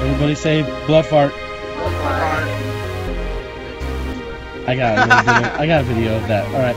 Everybody say blood fart. I got video. I got a video of that. All right.